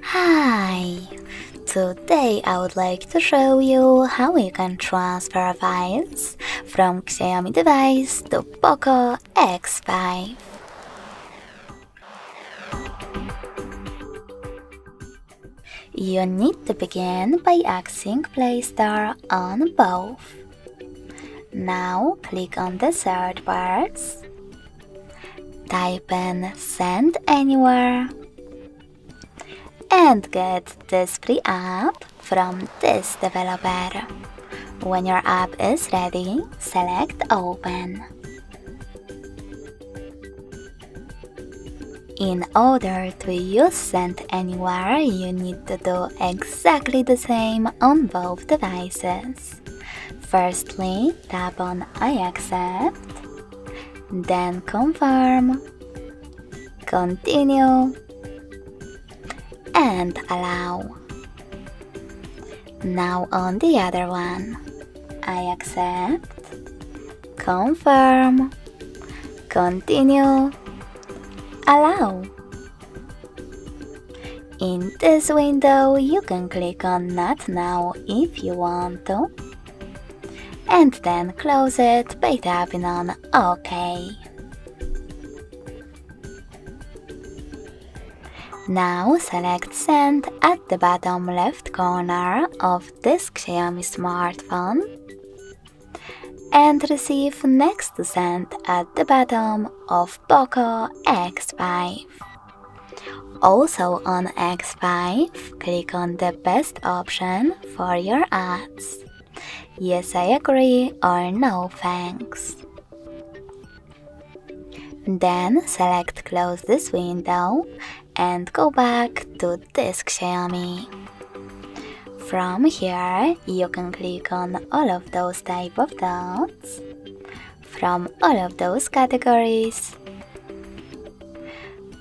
Hi! Today I would like to show you how you can transfer files from Xiaomi device to Poco X5. You need to begin by accessing Play Store on both. Now click on the search bars, type in Send Anywhere and get this free app from this developer. When your app is ready, select Open. In order to use Send Anywhere, you need to do exactly the same on both devices. Firstly, tap on I accept, then confirm, continue, and allow. Now on the other one, I accept, confirm, continue, allow. In this window, you can click on Not Now if you want to, and then close it by tapping on OK. Now select Send at the bottom left corner of this Xiaomi smartphone and receive next Send at the bottom of Poco X5. Also on X5, click on the best option for your ads. Yes, I agree or no thanks. Then select close this window and go back to Disk Xiaomi. From here, you can click on all of those type of dots from all of those categories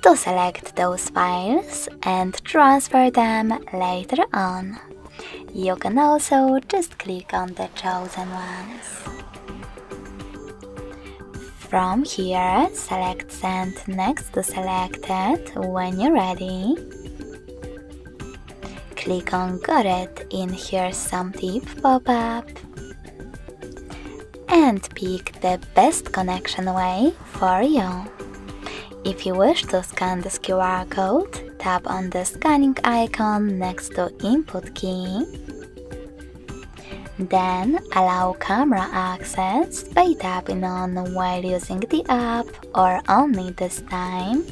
to select those files and transfer them later on. You can also just click on the chosen ones. From here, select Send next to Selected when you're ready. Click on Got it in Here's Some Tip pop-up. And pick the best connection way for you. If you wish to scan this QR code, tap on the scanning icon next to input key then allow camera access by tapping on while using the app or only this time.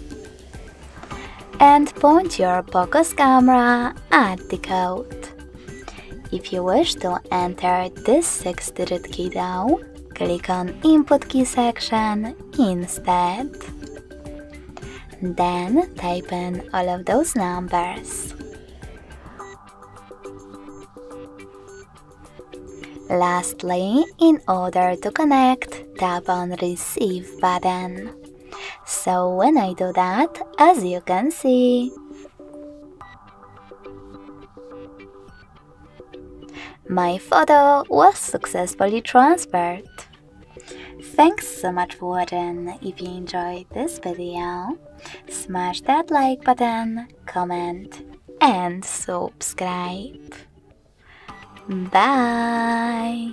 And point your Poco's camera at the code. If you wish to enter this 6-digit key though, click on Input Key section instead. Then type in all of those numbers. Lastly, in order to connect, tap on Receive button. So when I do that, as you can see, my photo was successfully transferred. Thanks so much for watching. If you enjoyed this video, smash that like button, comment and subscribe. Bye.